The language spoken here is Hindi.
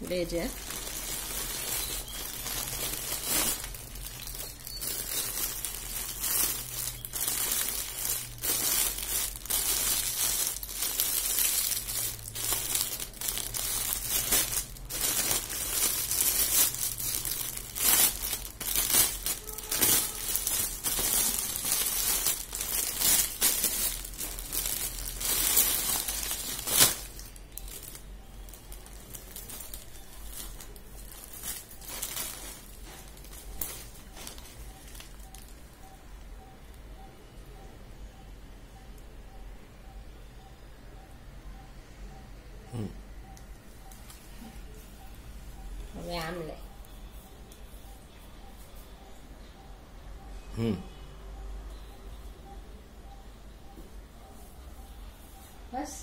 Veja. હવે આમ લે હમ બસ